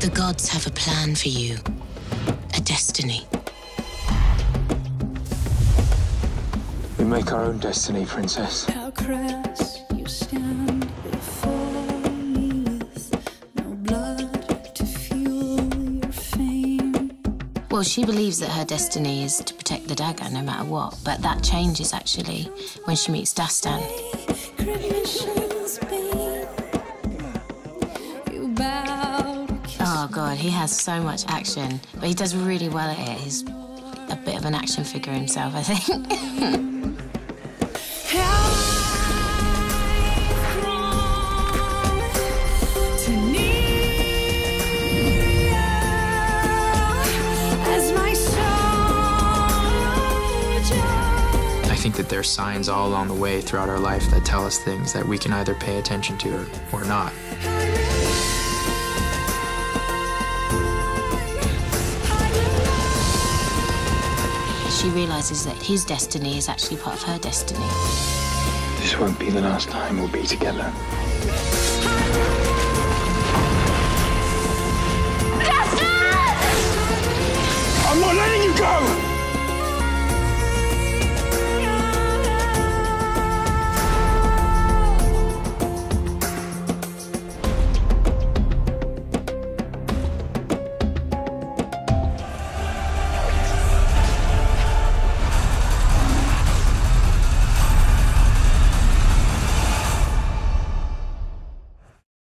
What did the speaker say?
The gods have a plan for you, a destiny. We make our own destiny, Princess. How crass you stand before me with no blood to fuel your fame. Well, she believes that her destiny is to protect the dagger no matter what, but that changes actually when she meets Dastan. God, he has so much action, but he does really well at it. He's a bit of an action figure himself, I think. I think that there's signs all along the way throughout our life that tell us things that we can either pay attention to or, or not. She realizes that his destiny is actually part of her destiny. This won't be the last time we'll be together.